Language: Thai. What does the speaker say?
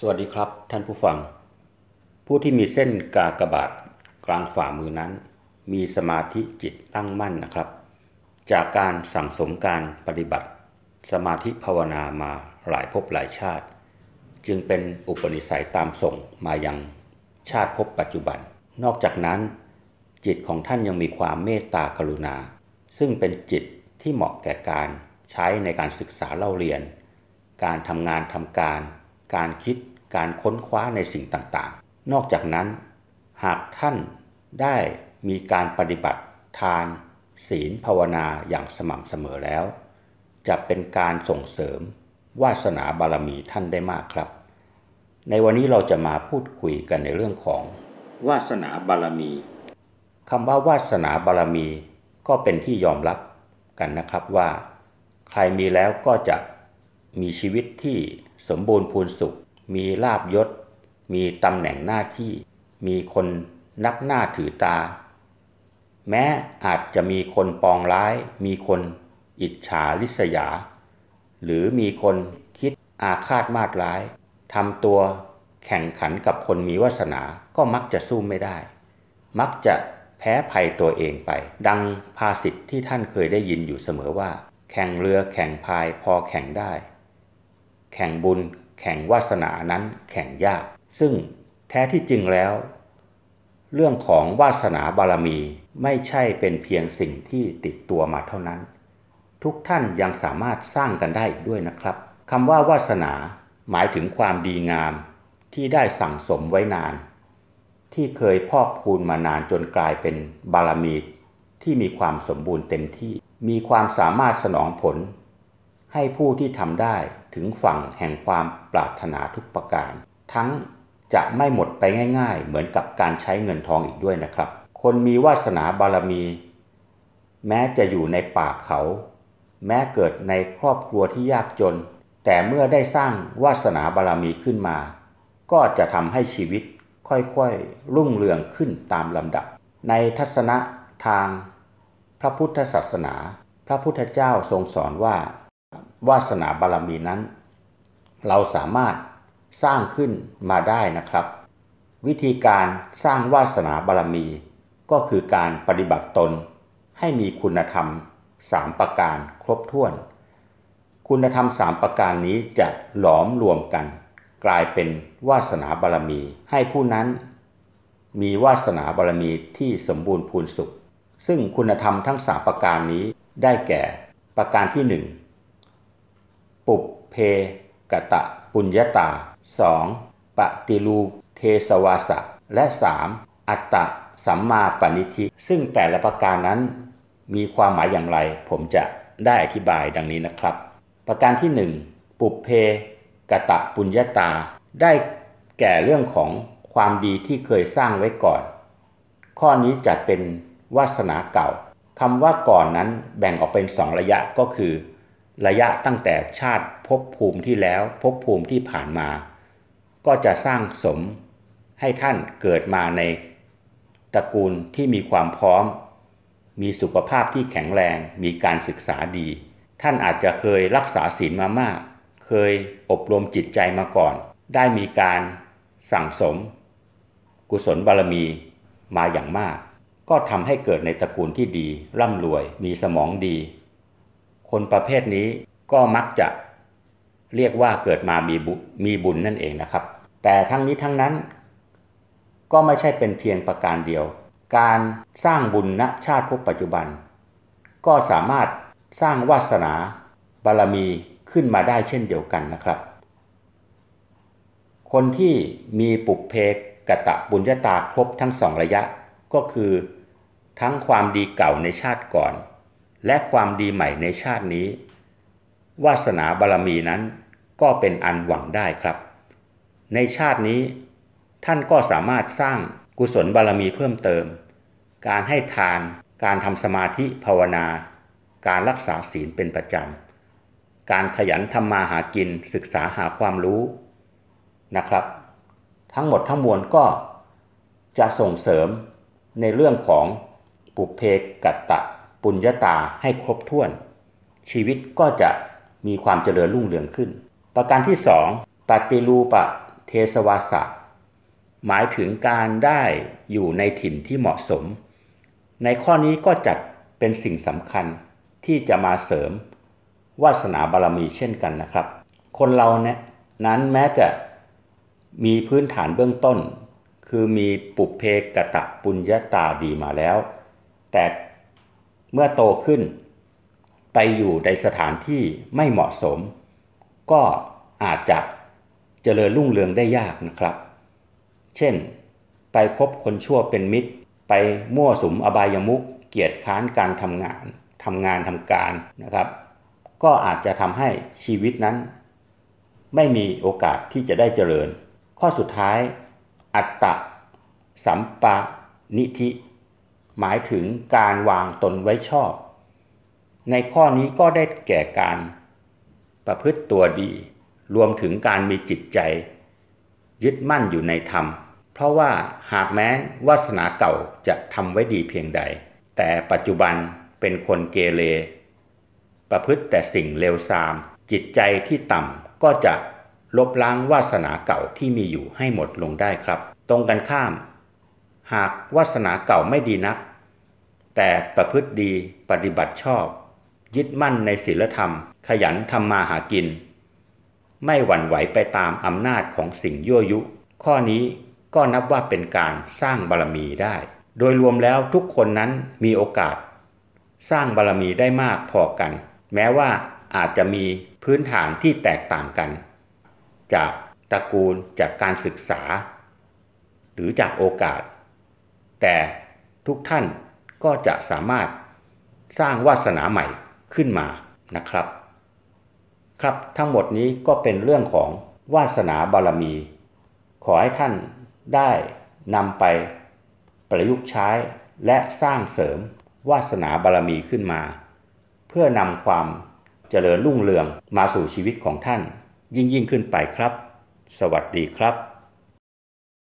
สวัสดีครับท่านผู้ฟัง ผู้ที่มีเส้นกากบาทกลางฝ่ามือนั้น มีสมาธิจิตตั้งมั่นนะครับ จากการสั่งสมการปฏิบัติ สมาธิภาวนามาหลายภพหลายชาติ จึงเป็นอุปนิสัยตามส่งมายังชาติภพปัจจุบัน นอกจากนั้น จิตของท่านยังมีความเมตตากรุณา ซึ่งเป็นจิตที่เหมาะแก่การใช้ในการศึกษาเล่าเรียน การทำงานทำการ การคิดการค้นคว้าในสิ่งต่างๆ นอกจากนั้น หากท่านได้มีการปฏิบัติทาน ศีลภาวนาอย่างสม่ำเสมอแล้ว จะเป็นการส่งเสริมวาสนาบารมีท่านได้มากครับ ในวันนี้เราจะมาพูดคุยกันในเรื่องของ วาสนาบารมีคำว่าวาสนาบารมีก็เป็นที่ยอมรับกันนะครับว่า ใครมีแล้วก็จะ มีชีวิตที่สมบูรณ์พูนสุข มีลาบยศ มีตำแหน่งหน้าที่ มีคนนับหน้าถือตา แม้อาจจะมีคนปองร้าย มีคนอิจฉาริษยา หรือมีคนคิดอาฆาตมาดร้ายทำตัวแข่งขันกับคนมีวาสนาก็มักจะสู้ไม่ได้ มักจะแพ้ภัยตัวเองไป ดังภาษิตที่ท่านเคยได้ยินอยู่เสมอว่า แข่งเรือแข่งพายพอแข่งได้ แข่งบุญ แข่งวาสนานั้นแข่งยาก ซึ่งแท้ที่จริงแล้ว เรื่องของวาสนาบารมีไม่ใช่เป็นเพียงสิ่งที่ติดตัวมาเท่านั้น ทุกท่านยังสามารถสร้างกันได้อีกด้วยนะครับคำว่าวาสนาหมายถึงความดีงามที่ได้สั่งสมไว้นาน ที่เคยพอกพูนมานานจนกลายเป็นบารมีที่มีความสมบูรณ์เต็มที่ มีความสามารถสนองผล ให้ผู้ที่ทำได้ถึงฝั่งแห่งความปรารถนาทุกประการ ทั้งจะไม่หมดไปง่ายๆ เหมือนกับการใช้เงินทองอีกด้วยนะครับ คนมีวาสนาบารมี แม้จะอยู่ในป่าเขา แม้เกิดในครอบครัวที่ยากจน แต่เมื่อได้สร้างวาสนาบารมีขึ้นมา ก็จะทำให้ชีวิตค่อยๆ รุ่งเรืองขึ้นตามลำดับ ในทัศนะทาง พระพุทธศาสนา พระพุทธเจ้าทรงสอนว่า วาสนาบารมีนั้น เราสามารถสร้างขึ้นมาได้นะครับ วิธีการสร้างวาสนาบารมี ก็คือการปฏิบัติตน ให้มีคุณธรรมสามประการครบถ้วน คุณธรรมสามประการนี้จะหลอมรวมกัน กลายเป็นวาสนาบารมี ให้ผู้นั้นมีวาสนาบารมีที่สมบูรณ์พูนสุข ซึ่งคุณธรรมทั้งสามประการนี้ได้แก่ ประการที่หนึ่ง ปุเพกตะปุญญาตา 2. ปฏิรูเทสวาสะ และ 3. อัตตะสัมมาปณิธิ ซึ่งแต่ละประการนั้น มีความหมายอย่างไร ผมจะได้อธิบายดังนี้นะครับ ประการที่ 1 ปุเพกตะปุญญาตา ได้แก่เรื่องของความดีที่เคยสร้างไว้ก่อน ข้อนี้จัดเป็นวาสนาเก่าคำว่าก่อนนั้นแบ่งออกเป็นสองระยะก็คือ ระยะตั้งแต่ชาติภพภูมิที่แล้วภพภูมิที่ผ่านมา ก็จะสร้างสมให้ท่านเกิดมาในตระกูลที่มีความพร้อม มีสุขภาพที่แข็งแรง มีการศึกษาดี ท่านอาจจะเคยรักษาศีลมามาก เคยอบรมจิตใจมาก่อน ได้มีการสั่งสม กุศลบารมีมาอย่างมาก ก็ทำให้เกิดในตระกูลที่ดี ร่ำรวย มีสมองดี คนประเภทนี้ก็มักจะเรียกว่าเกิดมามีบุมีบุญนั่นเองนะครับ แต่ทั้งนี้ทั้งนั้น ก็ไม่ใช่เป็นเพียงประการเดียว การสร้างบุญณชาติภพปัจจุบัน ก็สามารถสร้างวาสนาบารมีขึ้นมาได้เช่นเดียวกันนะครับ คนที่มีปุเพกะตะบุญญาตาครบทั้งสองระยะก็คือ ทั้งความดีเก่าในชาติก่อน และความดีใหม่ในชาตินี้ วาสนาบารมีนั้นก็เป็นอันหวังได้ครับ ในชาตินี้ ท่านก็สามารถสร้างกุศลบารมีเพิ่มเติม การให้ทาน การทำสมาธิภาวนา การรักษาศีลเป็นประจำ การขยันทำมาหากินศึกษาหาความรู้นะครับ ทั้งหมดทั้งมวลก็จะส่งเสริมในเรื่องของปุเพกัตตะ ปุญญาตาให้ครบถ้วน ชีวิตก็จะมีความเจริญรุ่งเรืองขึ้น ประการที่สองปฏิรูปะเทสวาสะหมายถึงการได้อยู่ในถิ่นที่เหมาะสม ในข้อนี้ก็จัดเป็นสิ่งสำคัญที่จะมาเสริมวาสนาบารมีเช่นกันนะครับ คนเราเนี่ยนั้นแม้จะมีพื้นฐานเบื้องต้น คือมีปุเพกะตะปุญญาตาดีมาแล้ว แต่ เมื่อโตขึ้น ไปอยู่ในสถานที่ไม่เหมาะสม ก็อาจจะเจริญรุ่งเรืองได้ยากนะครับ เช่น ไปคบคนชั่วเป็นมิตร ไปมั่วสุมอบายมุกเกียรติค้านการทำงานทำงานทำการนะครับ ก็อาจจะทำให้ชีวิตนั้น ไม่มีโอกาสที่จะได้เจริญ ข้อสุดท้าย อัตตะสัมปานิธิ หมายถึงการวางตนไว้ชอบ ในข้อนี้ก็ได้แก่การประพฤติตัวดี รวมถึงการมีจิตใจ ยึดมั่นอยู่ในธรรม เพราะว่าหากแม้นวาสนาเก่าจะทำไว้ดีเพียงใด แต่ปัจจุบันเป็นคนเกเร ประพฤติแต่สิ่งเลวทราม จิตใจที่ต่ำก็จะลบล้างวาสนาเก่าที่มีอยู่ให้หมดลงได้ครับ ตรงกันข้าม หากวาสนาเก่าไม่ดีนัก แต่ประพฤติดีปฏิบัติชอบ ยึดมั่นในศีลธรรม ขยันทำมาหากิน ไม่หวั่นไหวไปตามอำนาจของสิ่งยั่วยุ ข้อนี้ก็นับว่าเป็นการสร้างบารมีได้ โดยรวมแล้วทุกคนนั้นมีโอกาส สร้างบารมีได้มากพอกัน แม้ว่าอาจจะมีพื้นฐานที่แตกต่างกัน จากตระกูลจากการศึกษา หรือจากโอกาส แต่ทุกท่านก็จะสามารถสร้างวาสนาใหม่ขึ้นมานะครับ ครับทั้งหมดนี้ก็เป็นเรื่องของวาสนาบารมี ขอให้ท่านได้นำไปประยุกต์ใช้และสร้างเสริมวาสนาบารมีขึ้นมา เพื่อนำความเจริญรุ่งเรืองมาสู่ชีวิตของท่าน ยิ่งยิ่งขึ้นไปครับ สวัสดีครับ